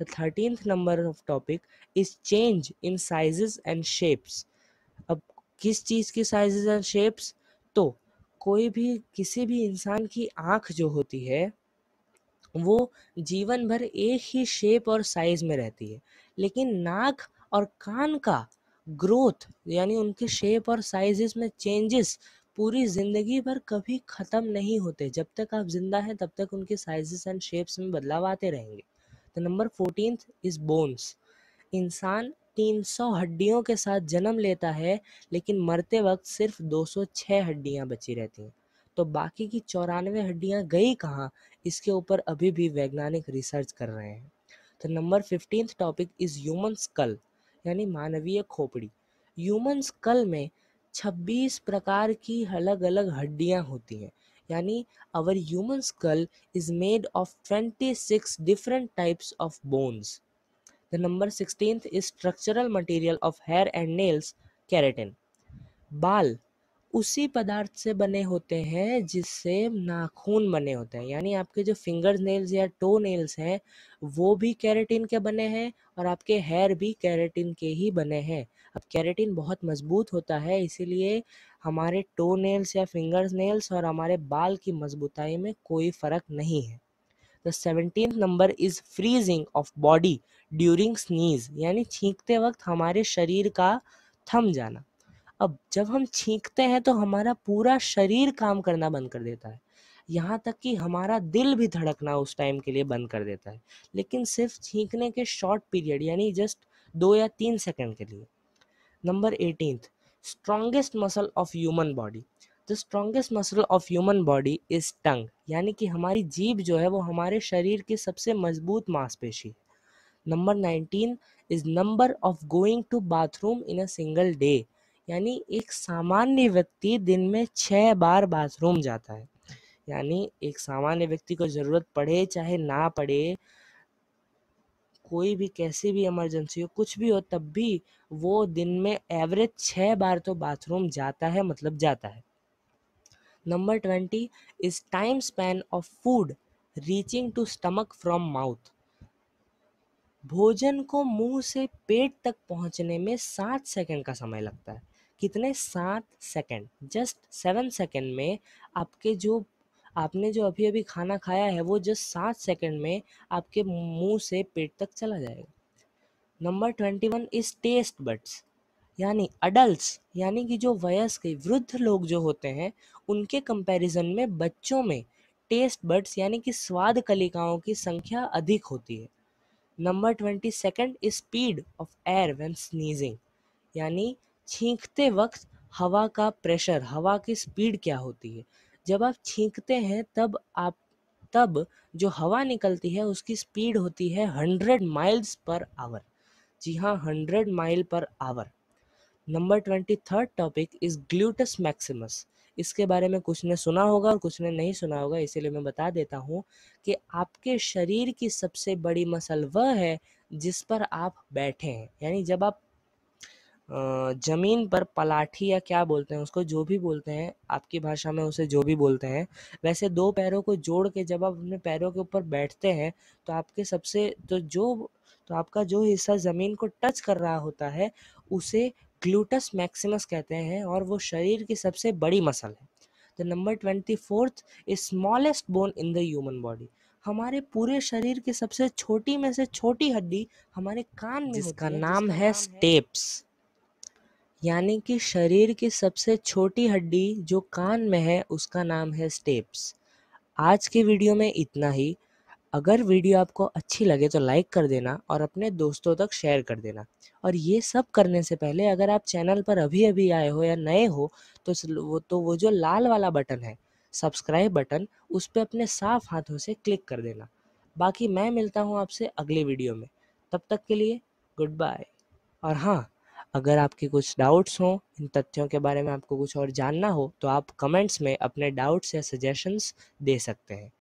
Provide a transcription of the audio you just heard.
The thirteenth number of topic is change in sizes and shapes अब किस चीज़ की sizes and shapes तो कोई भी, किसी भी इंसान की आँख जो होती है, वो जीवन भर एक ही शेप और साइज़ में रहती है। लेकिन नाक और कान का ग्रोथ यानी उनके शेप और साइजेस में चेंजेस पूरी ज़िंदगी भर कभी ख़त्म नहीं होते। जब तक आप ज़िंदा हैं, तब तक उनके साइजेस एंड शेप्स में बदलाव आते रहेंगे। नंबर फोर्टीन इज़ बोन्स इंसान 300 हड्डियों के साथ जन्म लेता है, लेकिन मरते वक्त सिर्फ़ 206 हड्डियाँ बची रहती हैं। तो बाकी की चौरानवे हड्डियाँ गई कहाँ? इसके ऊपर अभी भी वैज्ञानिक रिसर्च कर रहे हैं। तो number fifteenth topic is human skull यानी मानवीय खोपड़ी। ह्यूमन स्कल में 26 प्रकार की अलग अलग हड्डियाँ होती हैं। यानी our human skull is made of 26 different types of bones the number sixteen is structural material of hair and nails keratin बाल उसी पदार्थ से बने होते हैं जिससे नाखून बने होते हैं। यानी आपके जो फिंगर नेल्स या टो नेल्स हैं, वो भी कैरेटिन के बने हैं और आपके हेयर भी कैरेटिन के ही बने हैं। अब कैरेटिन बहुत मज़बूत होता है, इसीलिए हमारे टो नेल्स या फिंगर नेल्स और हमारे बाल की मजबूताई में कोई फ़र्क नहीं है। The seventeen number is freezing of body during sneeze यानी छींकते वक्त हमारे शरीर का थम जाना। अब जब हम छींकते हैं तो हमारा पूरा शरीर काम करना बंद कर देता है। यहाँ तक कि हमारा दिल भी धड़कना उस टाइम के लिए बंद कर देता है। लेकिन सिर्फ़ छींकने के शॉर्ट पीरियड यानी जस्ट दो या तीन सेकंड के लिए। Number eighteen strongest muscle of human body the strongest muscle of human body is tongue यानी कि हमारी जीभ जो है वो हमारे शरीर की सबसे मज़बूत मांसपेशी number nineteen is number of going to bathroom in a single day यानी एक सामान्य व्यक्ति दिन में छः बार बाथरूम जाता है। यानी एक सामान्य व्यक्ति को ज़रूरत पड़े, चाहे ना पड़े कोई भी, कैसी भी इमरजेंसी हो, कुछ भी हो, तब भी वो दिन में एवरेज छः बार तो बाथरूम जाता है मतलब जाता है। Number twenty is time span of food reaching to stomach from mouth भोजन को मुँह से पेट तक पहुँचने में सात सेकंड का समय लगता है। कितने? सात सेकंड जस्ट सेवन सेकंड में आपके जो आपने जो अभी अभी खाना खाया है, वो जस्ट सात सेकंड में आपके मुँह से पेट तक चला जाएगा। Number twenty one is taste buds, यानी अडल्ट यानी कि जो वयस्क, वृद्ध लोग जो होते हैं, उनके कंपैरिजन में बच्चों में टेस्ट बड्स, यानी कि स्वाद कलिकाओं की संख्या अधिक होती है। Number twenty second is speed of air when sneezing, यानी छींकते वक्त हवा का प्रेशर, हवा की स्पीड क्या होती है? जब आप छींकते हैं, तब आप, तब जो हवा निकलती है, उसकी स्पीड होती है हंड्रेड माइल्स पर आवर। जी हाँ hundred mile per hour. Number twenty third topic is gluteus maximus. इसके बारे में कुछ ने सुना होगा और कुछ ने नहीं सुना होगा, इसीलिए मैं बता देता हूँ कि आपके शरीर की सबसे बड़ी मसल वह है जिस पर आप बैठे हैं। यानी जब आप ज़मीन पर पलाठी या क्या बोलते हैं उसको जो भी बोलते हैं आपकी भाषा में उसे जो भी बोलते हैं वैसे दो पैरों को जोड़ के जब आप अपने पैरों के ऊपर बैठते हैं तो आपके सबसे तो जो तो आपका जो हिस्सा ज़मीन को टच कर रहा होता है उसे ग्लूटस मैक्सिमस कहते हैं और वो शरीर की सबसे बड़ी मसल है। The number twenty fourth smallest bone in the human body हमारे पूरे शरीर की सबसे छोटी में से छोटी हड्डी हमारे कान में जिसका नाम है स्टेप्स। यानी कि शरीर की सबसे छोटी हड्डी जो कान में है, उसका नाम है स्टेप्स। आज के वीडियो में इतना ही। अगर वीडियो आपको अच्छी लगे तो लाइक कर देना और अपने दोस्तों तक शेयर कर देना। और ये सब करने से पहले अगर आप चैनल पर अभी अभी आए हो या नए हो तो वो तो वो जो लाल वाला बटन है, सब्सक्राइब बटन, उस पर अपने साफ़ हाथों से क्लिक कर देना। बाकी मैं मिलता हूँ आपसे अगले वीडियो में। तब तक के लिए गुड बाय। और हाँ अगर आपके कुछ डाउट्स हों, इन तथ्यों के बारे में आपको कुछ और जानना हो तो आप कमेंट्स में अपने डाउट्स या सजेशंस दे सकते हैं।